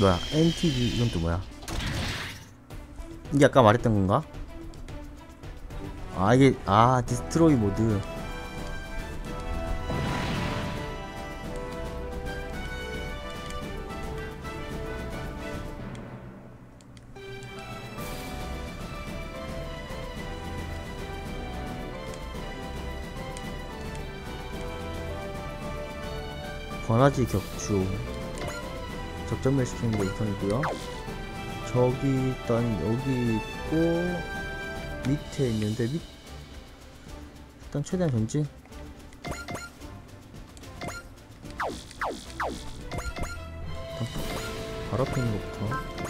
뭐야? NTG 이건 또 뭐야? 이게 아까 말했던 건가? 아 이게 아 디스트로이 모드. 권하지 격추 적전멸 시키는 게 우선이고요. 저기 일단 여기 있고 밑에 있는데 밑 일단 최대한 전진 바로 앞에 있는 것부터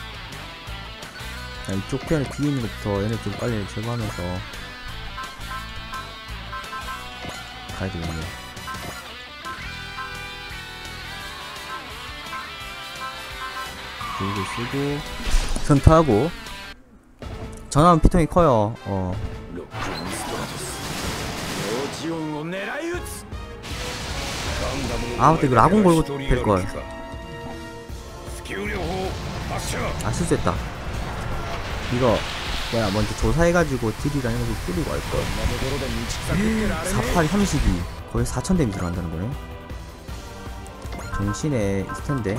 이쪽 편에 뒤에 있는 것부터 얘네 좀 빨리 제거하면서 가야 되겠네 이거 쓰고 전타하고 전화하면 피통이 커요 어 아, 근데 그 라군 걸고 될걸. 아, 실수했다. 이거 뭐야 먼저 조사해가지고 딜이랑 이런 거 뿌리고 할걸 4832 거의 4천 데미 들어간다는 거네. 정신에 있을 텐데.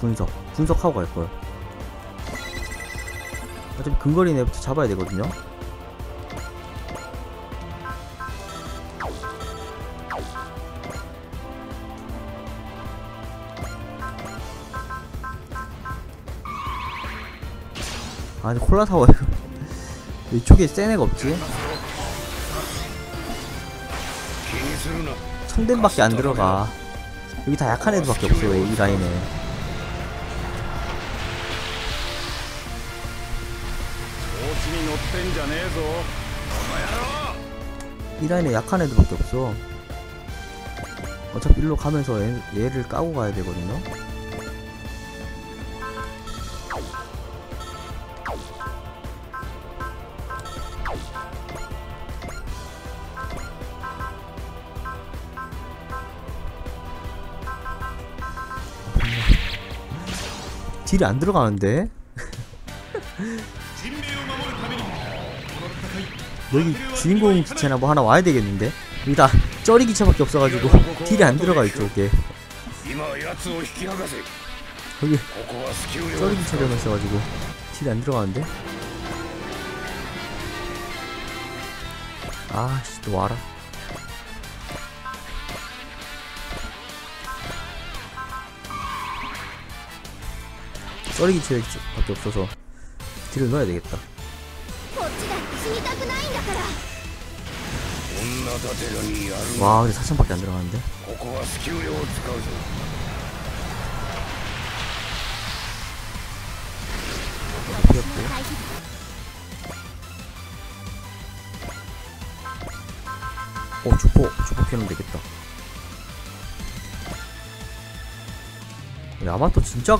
분석 분석하고 갈걸 어차피 근거리 내부터 잡아야 되거든요. 아니 콜라 사와요. 이쪽에 센 애가 없지? 천댄밖에 안 들어가. 여기 다 약한 애들밖에 없어요 이 라인에. 이 라인에 약한 애들밖에 없어. 어차피 일로 가면서 얘, 얘를 까고 가야 되거든요. 딜이 안 들어가는데? 여기 주인공 기체나 뭐 하나 와야 되겠는데? 여기 다 쩌리 기체밖에 없어가지고 딜이 안 들어가 이쪽에. 여기 쩌리 기체가 있어가지고 딜이 안 들어가는데? 아씨 또 와라. 썰기 체력밖에 없어서 딜을 넣어야 되겠다. 와 근데 4천밖에 안 들어가는데? 어, 주포 주포 캐면 되겠다. 근데 아마토 진짜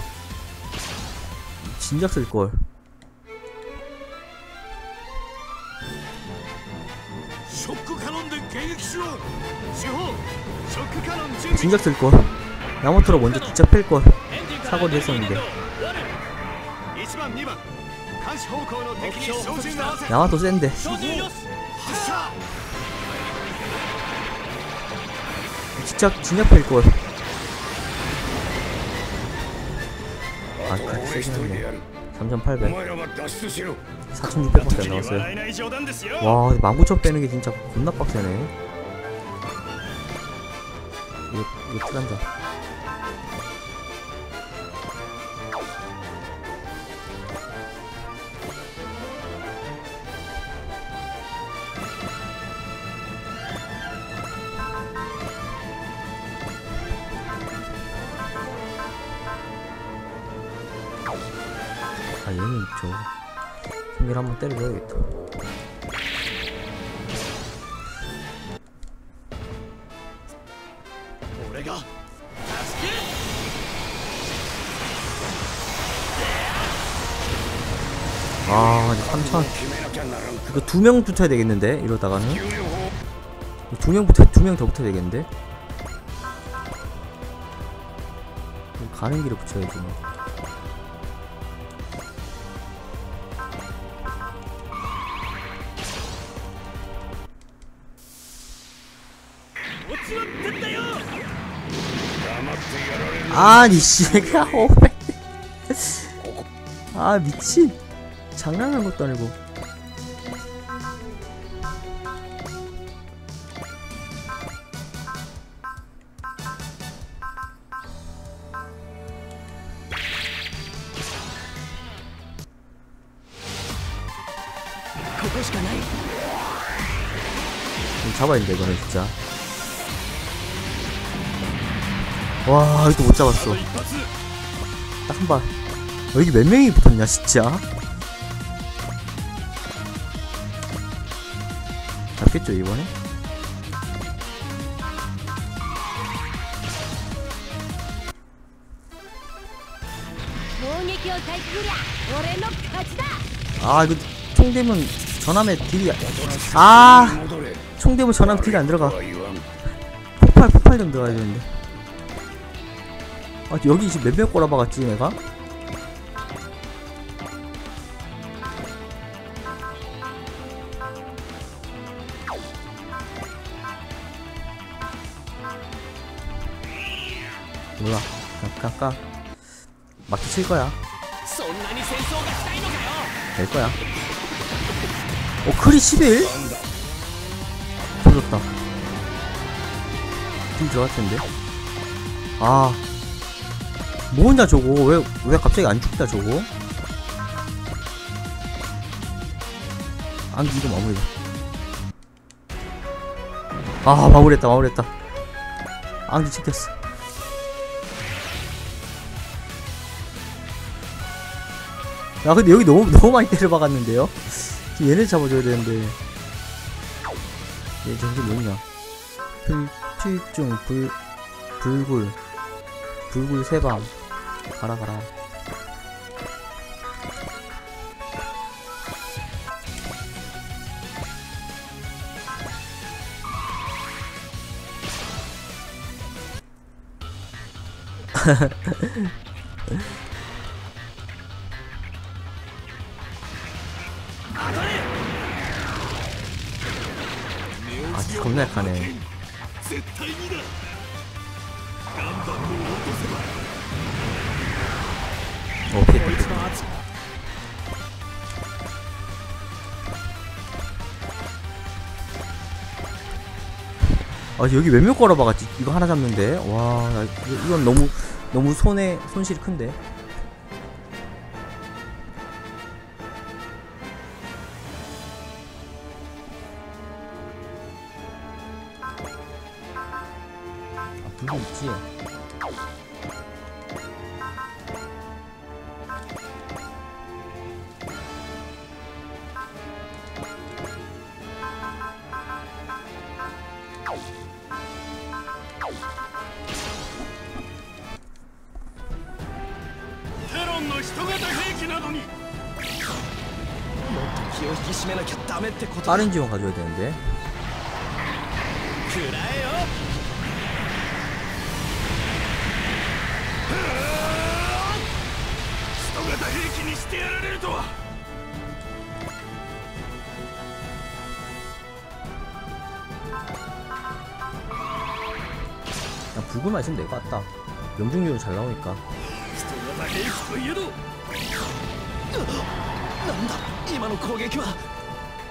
진작 쓸걸. 진작 쓸걸. 야마토로 먼저 진짜 팰걸. 사거리 했었는데 야마토 센데. 진짜 진작 팰걸. 마이크 세긴 한데 3800 4600밖에 안나왔어요. 와 19,000 빼는게 진짜 겁나 빡세네. 이거, 이거 틀한다. 한번 때려줘야겠다 아 이제 3천. 이거 두 명 붙어야 되겠는데? 이러다가는? 두 명 붙어 두명 더 붙어야 되겠는데? 가는 길에 붙여야지 뭐. 아니 씨가 오아 미친. 장난하는 것도 아니고. 잡아야 돼 이거는 진짜. 와 이거 못 잡았어. 딱 한발. 여기 어, 몇 명이 붙었냐 진짜? 잡겠죠 이번에? 아 이거 총대문 전함에 딜이 아총 대문 전함 딜이 안 들어가. 폭발 폭발 좀 들어가야 되는데. 아 여기 지금 몇몇 꼬라 박았지 내가? 몰라. 깎아 막기 칠 거야. 될 거야. 어 크리 11? 터졌다. 좀 들어갈 텐데. 아. 뭐냐 저거? 왜 왜 갑자기 안 죽다 저거? 안 이거 마무리다. 아 마무리했다 마무리했다. 앙지 찍혔어. 야 근데 여기 너무 너무 많이 때려박았는데요? 얘네 잡아줘야 되는데. 얘 정신 뭐냐? 필, 필중 불 불굴. 불굴 세방 ガラガラ。あ、こなかね。絶対にだ。落とせば 어 피했다 피했다 아 여기 몇몇 걸어 박았지 이거 하나 잡는데? 와 이건 너무 너무 손에 손실이 큰데? 빠른 지원 가져야 되는데. 그 불구만 있으면 내것 같다. 명중률 잘 나오니까. なんだ今の攻撃は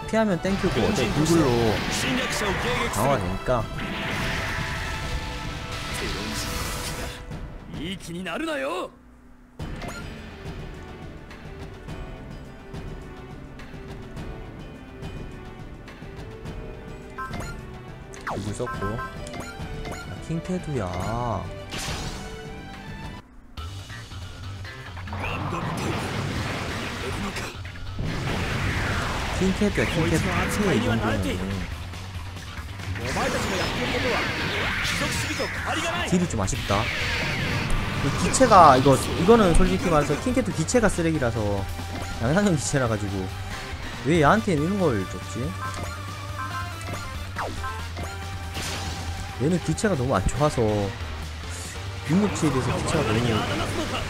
피하면 땡큐고 어차피 불굴로 侵略者を迎撃す 강화가 る 되니까 テロン人の時がいい気になるなよ 불굴 썼고 아, 킹테두야 킹캡이야 킹캡. 킹캡 이 정도면. 딜이 좀 아쉽다. 그 기체가 이거 이거는 솔직히 말해서 킹캡도 기체가 쓰레기라서 양산형 기체라가지고 왜 얘한테는 이런걸 줬지? 얘는 기체가 너무 안좋아서 유무치에 대해서 기체가 너무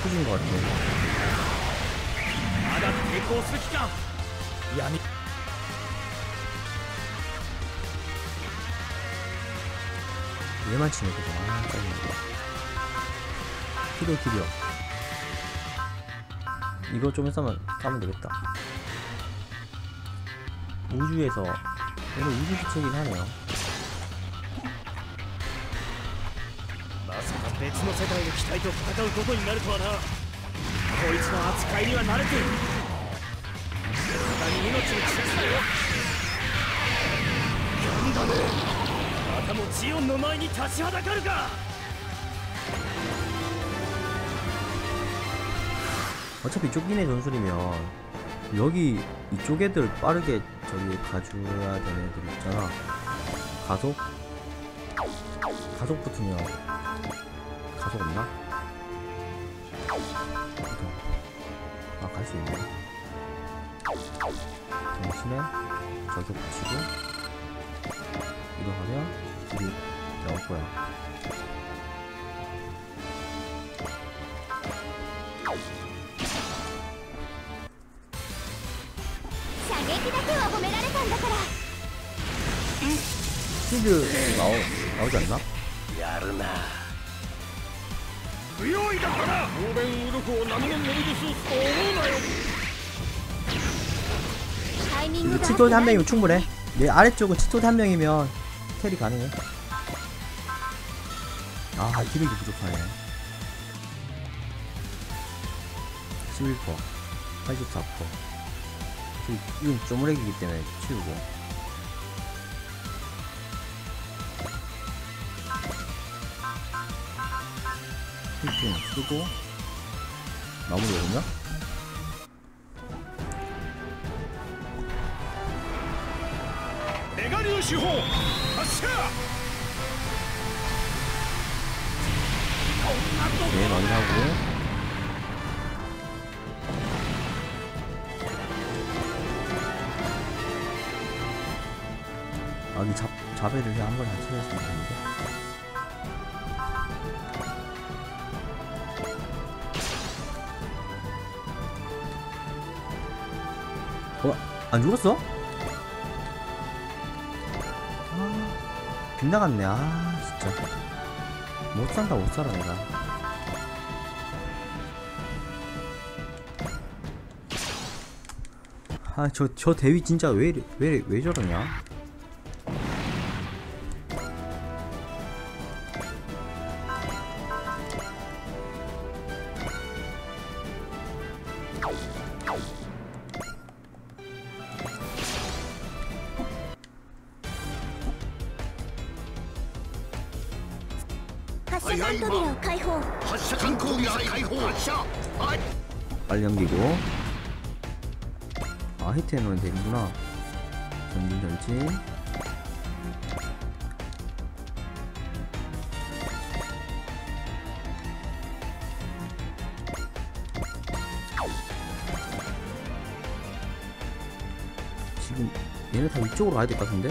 커진것 같아 얘만 치네 계속 아 짜증나 필요 필요. 이거 좀 있으면 까면 되겠다. 우주에서 얘는 우주 기체이긴 하네요 たもジオンの前に立ちはだかるか 어차피 쫓기네 전술이면 여기 이쪽 애들 빠르게 저기 가줘야 되는 애들 있잖아 가속? 가속 붙으면 가속 없나? 아갈 수 있네 대신에 저격 붙이고 이동하면 딜이 나올 거야. 스피드 나오, 나오지 않나? 야르나. 치토드 한 명이면 충분해. 얘 아래쪽은 치토드 한 명이면 캐리 가능해. 아 기력이 부족하네. 11퍼 84퍼. 이건 쪼무레기기 때문에 치우고. 힐핑 쓰고. 마무리 오냐? 내가 리오시호! 네, 많이 하고. 아, 이 잡, 자배를 한 번에 다 찾았으면 되는데. 어? 안 죽었어? 빗나갔네. 아, 진짜. 못 산다, 못 살아, 내가. 아, 저, 저 대위 진짜 왜, 왜, 왜 저러냐? 発射管扉を開放発射管攻撃解放発射はい 빨리 넘기고. 아, 히트 해놓으면 되는구나. 전진, 전진. 지금 얘네 다 이쪽으로 가야 될 것 같은데?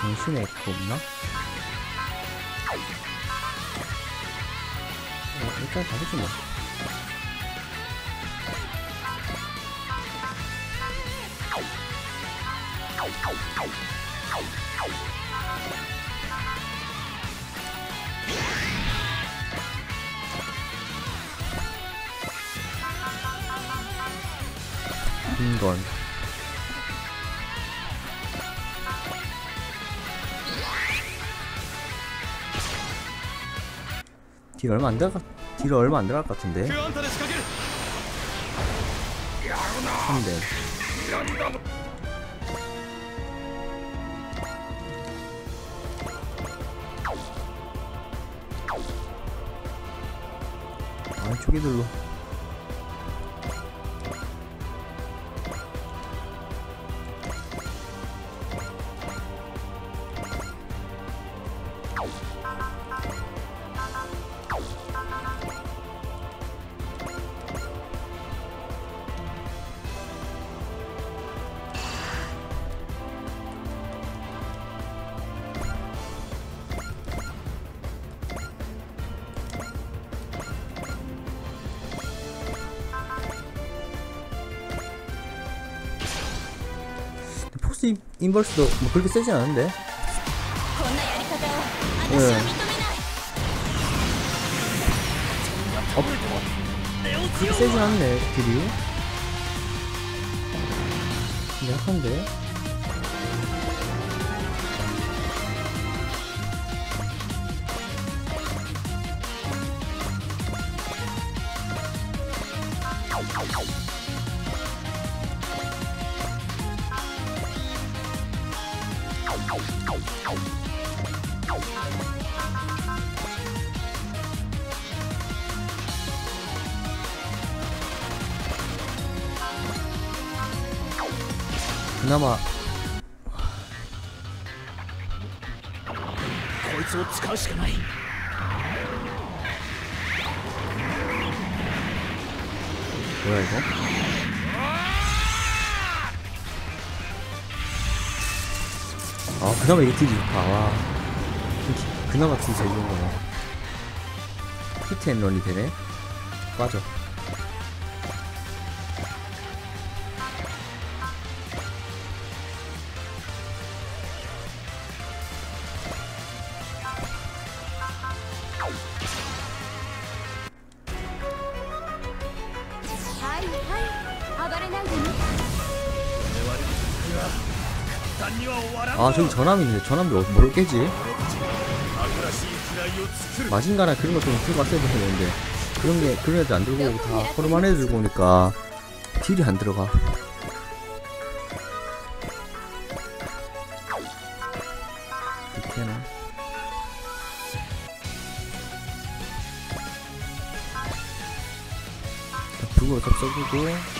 정신에 그거 없나? 어, 일단 가보지 뭐 인건 딜 얼마 안 들어 딜 얼마 안 들어갈 것 같은데. 3대. 아 초기들로. 인버스 인버스도 뭐 그렇게 세진 않은데. 네. 어, 그렇게 세진 않네 딜이. 약한데. つを使うしかない 뭐야 이거? 아 그나마 이게 딜이 좋다 와 그- 그나마 딜 잘 좋은 거네 히트앤런이 되네 빠져 저기 전함인데 전함들 뭐, 뭘 깨지? 마신가나 그런 것좀 들고 왔어야 되는데 그런 게 그런 애들 안 들고 다 허름한 애들 들고 오니까 딜이 안 들어가. 이렇게나. 불고 다 써주고.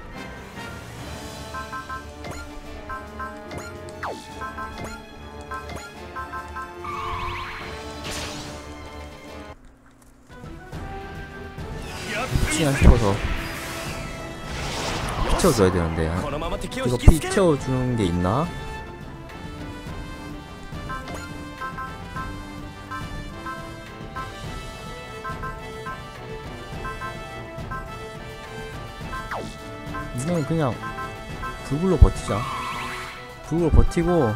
피나 싶어서 피 채워줘야 되는데 이거 피쳐주는 게 있나? 이건 그냥 구글로 버티자 구글로 버티고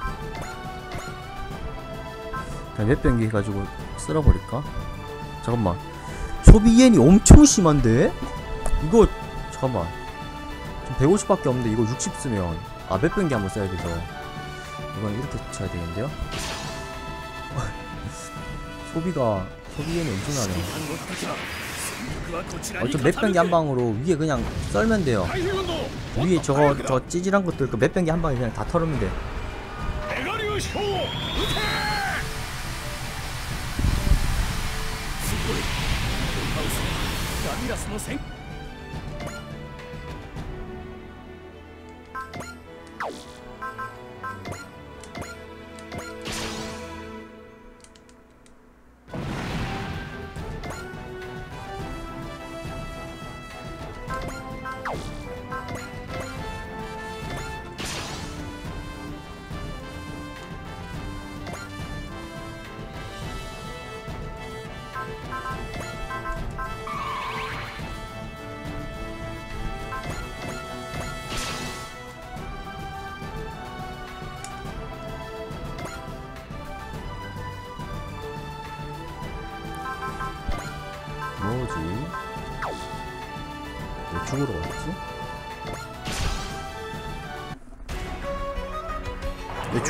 그냥 몇 병기 가지고 쓸어버릴까? 잠깐만 소비엔이 엄청 심한데? 이거 잠깐만. 지금 150밖에 없는데 이거 60 쓰면 아 몇병기 한번 써야 돼서. 이건 이렇게 쳐야 되는데요? 소비가 소비엔이 엄청나네. 어차피 몇병기 한 방으로 위에 그냥 썰면 돼요. 위에 저거 저 찌질한 것들 그 몇병기 한 방에 그냥 다 털으면 돼. ハウスダミラスの戦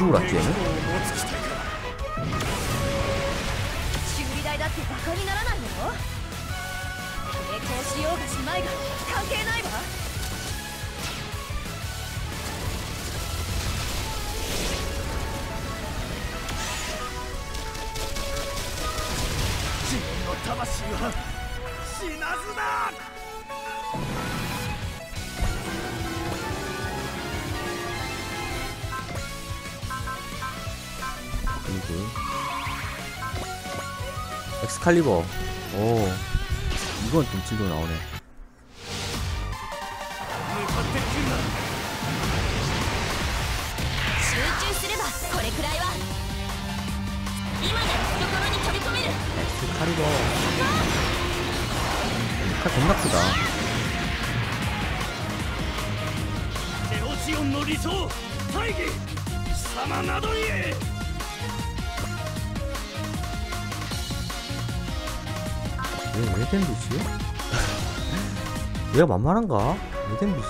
将来修理代だってバカにならないしようがしいが関係ないわ自分の魂は死なずだ 엑스칼리버. 오. 이건 좀 진도 나오네. 엑스칼리버. 칼 겁나 크다. 제오시온의 리소 타이기! 사마나도리 왜, 왜 댐비지? 얘가 만만한가? 왜 댐비지?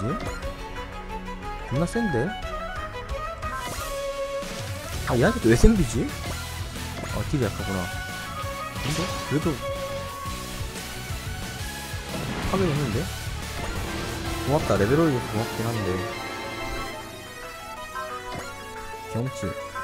겁나 센데? 아, 얘한테 왜 댐비지? 아, 딜이 약하구나. 근데? 그래도, 하긴 했는데? 고맙다. 레벨 올려서 고맙긴 한데. 경치.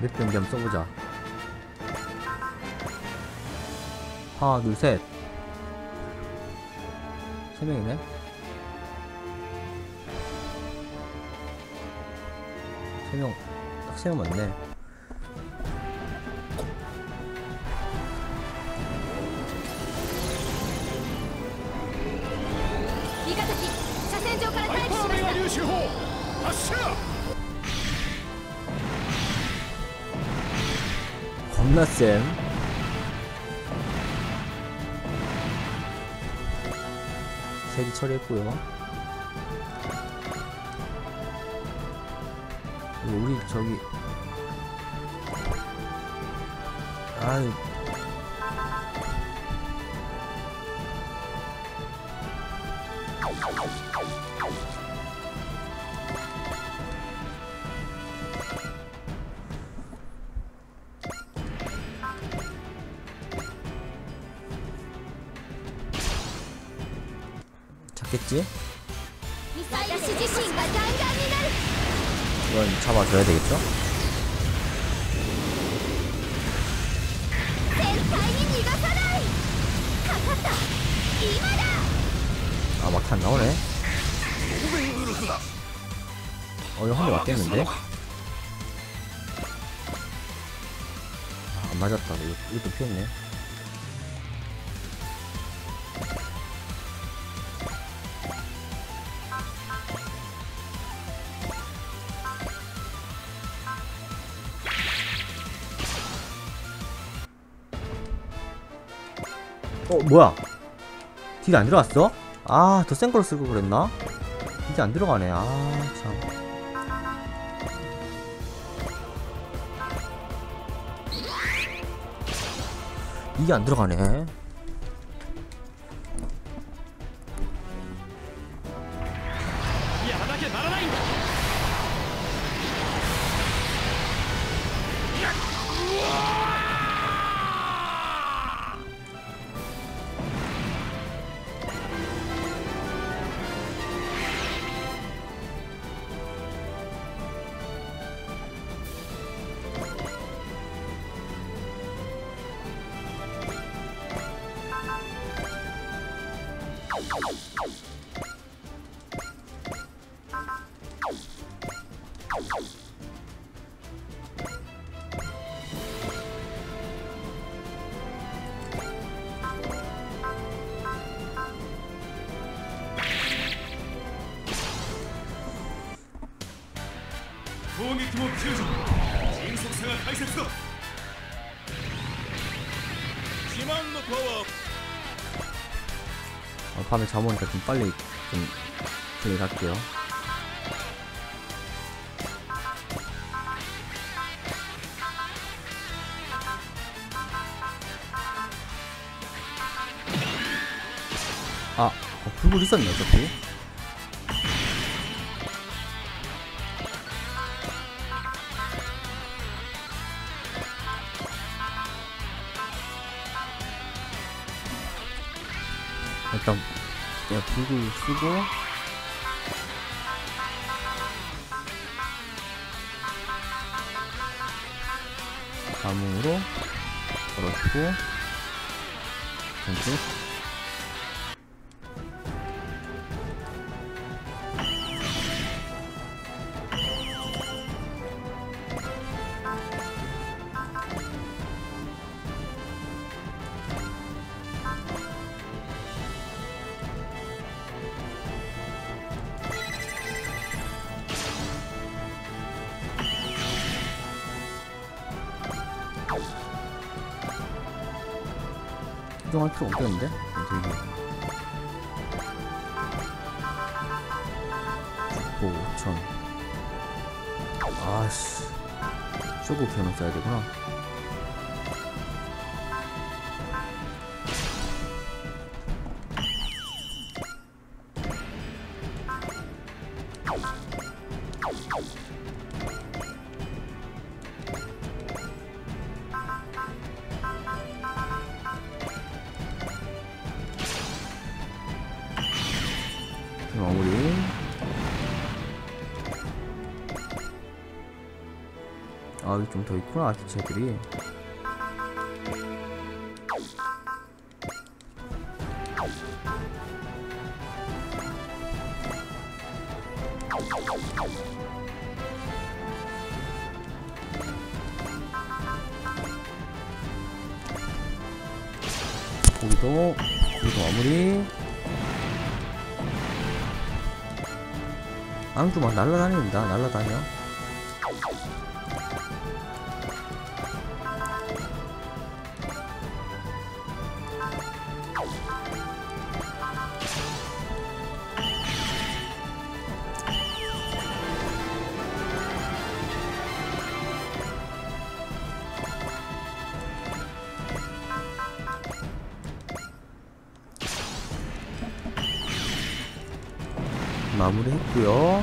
몇 병기 한번 써보자. 하나, 둘, 셋. 攻めるね。攻めよう攻めんねこんな線？ 세기 처리했고요. 이거 우리 저기 아이 잡아줘야 되겠죠? 아 막탄 나오네 어 이거 한대 맞겠는데? 아, 안 맞았다 이거, 이것도 피했네 뭐야? 딜 안 들어갔어? 아, 더 센걸 쓰고 그랬나? 이게 안 들어가네. 아, 참. 이게 안 들어가네. 밤에 잠 오니까 좀 빨리 좀 진행할게요. 아, 어, 불굴 있었네, 어차피. 일단, 야, 불굴 쓰고. 자몽으로 걸어주고. 전투. 이동할 필요 없겠는데? 되게. 뭐 5천. 아씨. 쇼고 개는 써야 되구나 기체들이 거기도 거기도 마무리 앙주 막 날라다닙니다. 날라다녀. 마무리했고요.